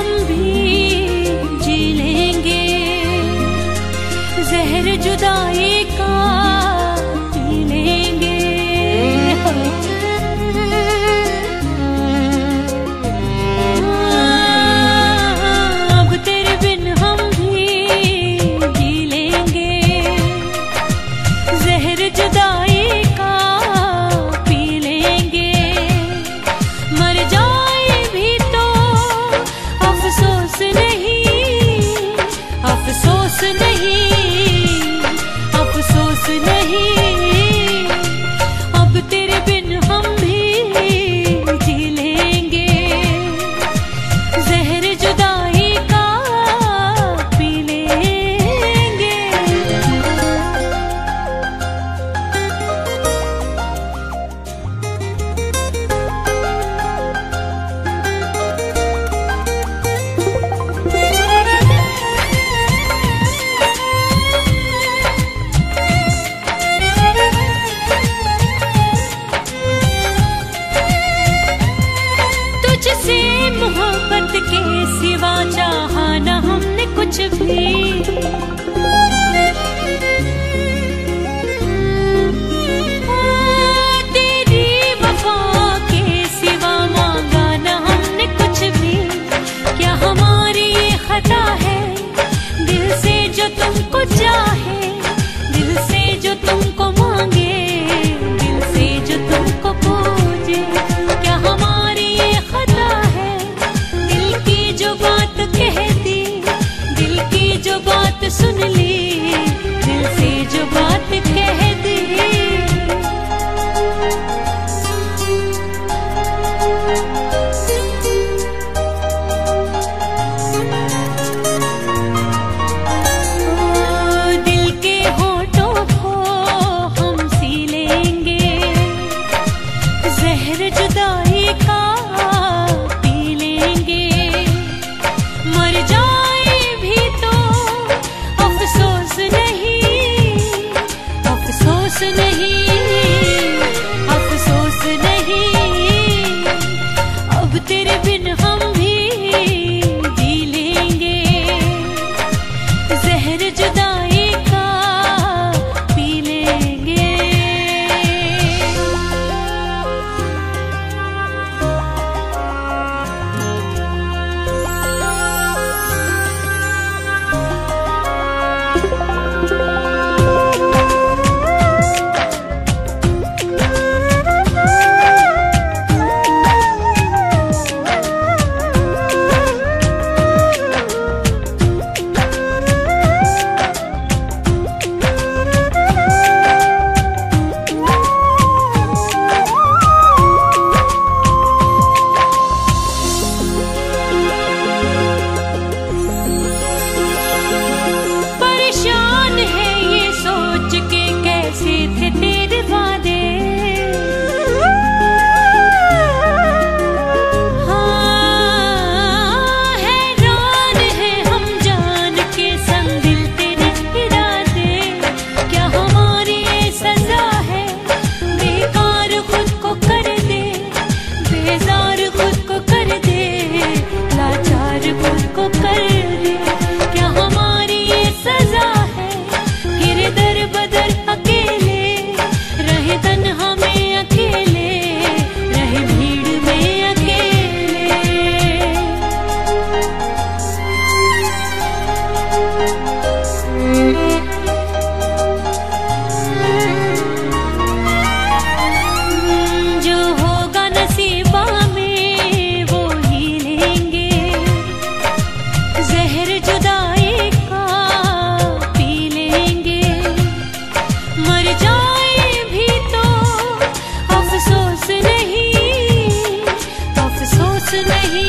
zombie. मर जाए इंतज़ार खुद को नहीं